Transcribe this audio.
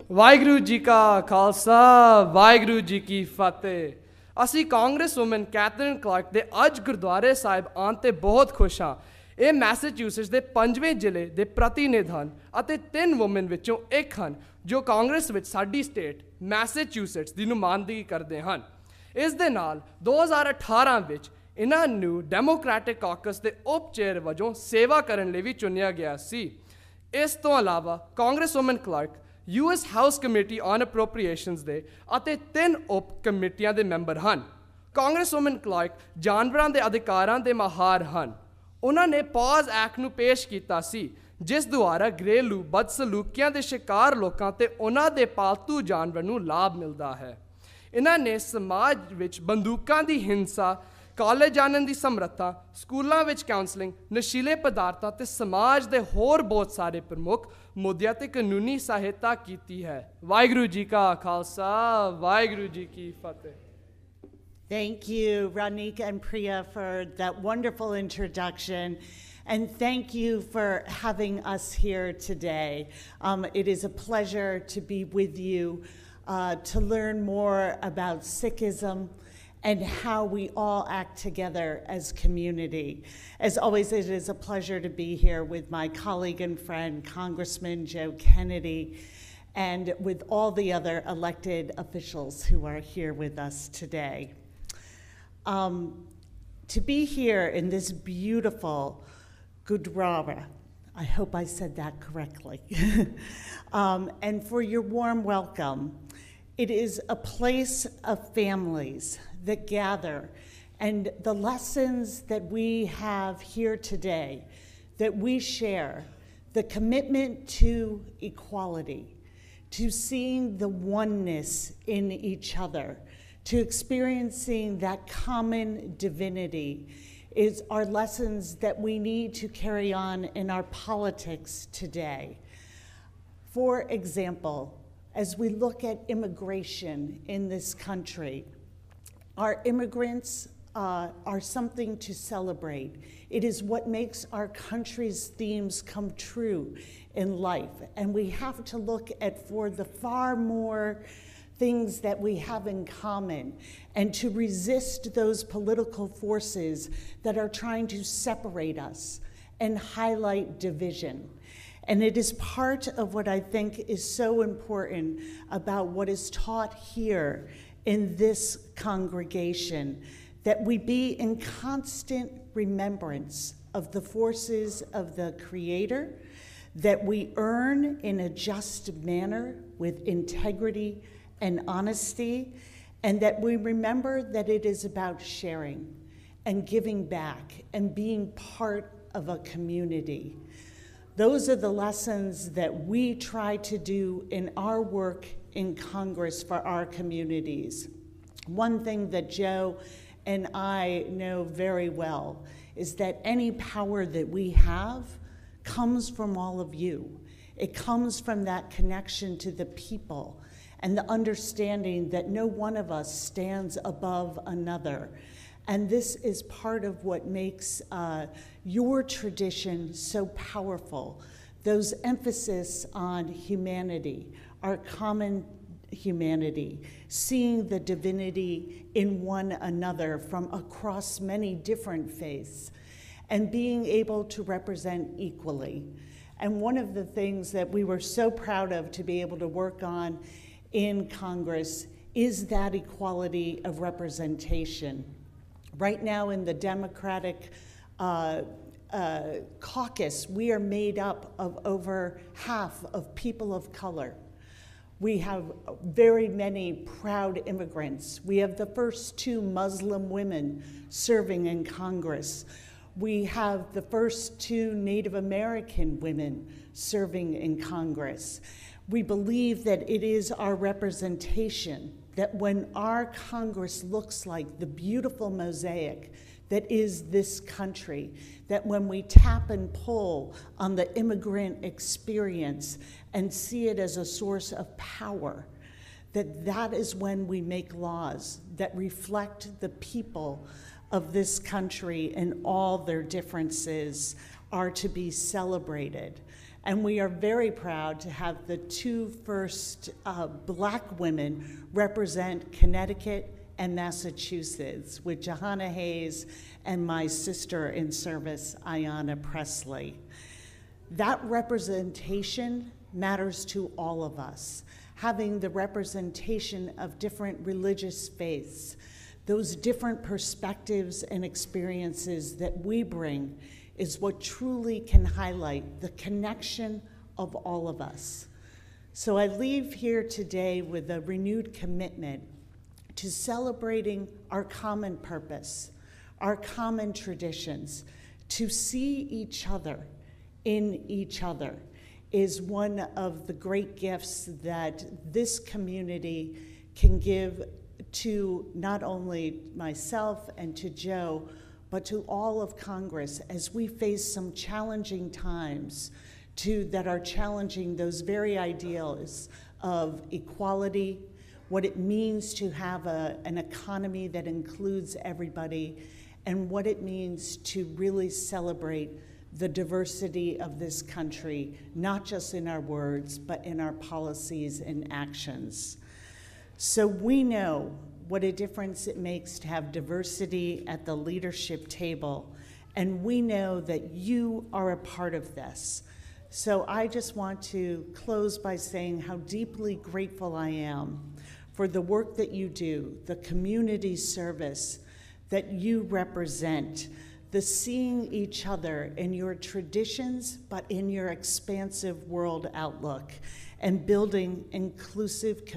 ਵਾਹਿਗੁਰੂ ਜੀ ਕਾ ਖਾਲਸਾ, ਵਾਹਿਗੁਰੂ ਜੀ ਕੀ ਫਤਿਹ। ਅਸੀਂ Congress woman Catherine Clark ਦੇ ਅੱਜ ਗੁਰਦੁਆਰੇ ਸਾਹਿਬ ਆਉਣ ਤੇ ਬਹੁਤ ਖੁਸ਼ ਹਾਂ। ਇਹ ਮੈਸੇਚਿਊਸੇਟਸ ਦੇ ਪੰਜਵੇਂ ਜ਼ਿਲ੍ਹੇ ਦੇ ਪ੍ਰਤੀਨਿਧ ਹਨ ਅਤੇ ਤਿੰਨ ਵੂਮਨ ਵਿੱਚੋਂ ਇੱਕ ਹਨ, ਜੋ ਕਾਂਗਰਸ ਵਿੱਚ ਸਾਡੀ ਸਟੇਟ ਮੈਸੇਚਿਊਸੇਟਸ ਦੀ ਨੁਮਾਇੰਦਗੀ ਕਰਦੇ ਹਨ। ਇਸ ਦੇ ਨਾਲ 2018 ਵਿੱਚ ਇਹਨਾਂ ਨੂੰ ਡੈਮੋਕ੍ਰੈਟਿਕ ਕਾਕਸ ਦੇ ਉਪ ਚੇਅਰ ਵਜੋਂ ਸੇਵਾ ਕਰਨ ਲਈ ਵੀ ਚੁਣਿਆ ਗਿਆ ਸੀ। ਇਸ ਤੋਂ ਇਲਾਵਾ congresswoman Clark US House Committee on Appropriations ਦੇ ਅਤੇ ਤਿੰਨ ਉਪ ਕਮੇਟੀਆਂ ਦੇ ਮੈਂਬਰ ਹਨ। ਕਾਂਗਰਸ ਵੂਮਨ ਕਲਰਕ ਜਾਨਵਰਾਂ ਦੇ ਅਧਿਕਾਰਾਂ ਦੇ ਮਾਹਰ ਹਨ। ਉਹਨਾਂ ਨੇ ਪੌਜ਼ ਐਕਟ ਨੂੰ ਪੇਸ਼ ਕੀਤਾ ਸੀ, ਜਿਸ ਦੁਆਰਾ ਘਰੇਲੂ ਬਦਸਲੂਕੀਆਂ ਦੇ ਸ਼ਿਕਾਰ ਲੋਕਾਂ ਤੇ ਉਹਨਾਂ ਦੇ ਪਾਲਤੂ ਜਾਨਵਰ ਨੂੰ ਲਾਭ ਮਿਲਦਾ ਹੈ। ਇਹਨਾਂ ਨੇ ਸਮਾਜ ਵਿੱਚ ਬੰਦੂਕਾਂ ਦੀ ਹਿੰਸਾ ਕਾਲਜ ਜਾਣਨ ਦੀ ਸਮਰੱਥਾ ਸਕੂਲਾਂ ਵਿੱਚ ਕਾਉਂਸਲਿੰਗ ਨਸ਼ੀਲੇ ਪਦਾਰਥਾਂ ਤੇ ਸਮਾਜ ਦੇ ਹੋਰ ਬਹੁਤ ਸਾਰੇ ਪ੍ਰਮੁੱਖ ਮੁੱਦਿਆਂ ਤੇ ਕਾਨੂੰਨੀ ਸਹਾਇਤਾ ਕੀਤੀ ਹੈ ਵਾਹਿਗੁਰੂ ਜੀ ਕਾ ਖਾਲਸਾ ਵਾਹਿਗੁਰੂ ਜੀ ਕੀ ਫਤਿਹ Thank you, Ranik and Priya, for that wonderful introduction. And thank you for having us here today. Um, it is a pleasure to be with you uh, to learn more about Sikhism And how we all act together as community. As always, it is a pleasure to be here with my colleague and friend, Congressman Joe Kennedy, and with all the other elected officials who are here with us today. Um, to be here in this beautiful Gurdwara, I hope I said that correctly, um, and for your warm welcome. It is a place of families that gather, and the lessons that we have here today that we share the commitment to equality, to seeing the oneness in each other, to experiencing that common divinity is our lessons that we need to carry on in our politics today. For example, as we look at immigration in this country, our immigrants uh, are something to celebrate. It is what makes our country's themes come true in life. And we have to look at for the far more things that we have in common and to resist those political forces that are trying to separate us and highlight division. And it is part of what I think is so important about what is taught here in this congregation that we be in constant remembrance of the forces of the Creator, that we earn in a just manner with integrity and honesty, and that we remember that it is about sharing and giving back and being part of a community. Those are the lessons that we try to do in our work in Congress for our communities. One thing that Joe and I know very well is that any power that we have comes from all of you. It comes from that connection to the people and the understanding that no one of us stands above another. And this is part of what makes uh, your tradition so powerful. Those emphasis on humanity, our common humanity, seeing the divinity in one another from across many different faiths, and being able to represent equally. And one of the things that we were so proud of to be able to work on in Congress is that equality of representation. Right now, in the Democratic uh, uh, caucus, we are made up of over half of people of color. We have very many proud immigrants. We have the first two Muslim women serving in Congress. We have the first two Native American women serving in Congress. We believe that it is our representation that when our Congress looks like the beautiful mosaic that is this country, that when we tap and pull on the immigrant experience and see it as a source of power, that that is when we make laws that reflect the people of this country and all their differences are to be celebrated. And we are very proud to have the two first uh, black women represent Connecticut and Massachusetts, with Jahana Hayes and my sister in service, Ayanna Presley. That representation matters to all of us. Having the representation of different religious faiths, those different perspectives and experiences that we bring is what truly can highlight the connection of all of us. So I leave here today with a renewed commitment to celebrating our common purpose, our common traditions, to see each other in each other is one of the great gifts that this community can give to not only myself and to Joe, but to all of Congress as we face some challenging times to, that are challenging those very ideals of equality, what it means to have a, an economy that includes everybody, and what it means to really celebrate the diversity of this country, not just in our words, but in our policies and actions. So we know what a difference it makes to have diversity at the leadership table, and we know that you are a part of this. So I just want to close by saying how deeply grateful I am for the work that you do, the community service that you represent the seeing each other in your traditions, but in your expansive world outlook, and building inclusive communities.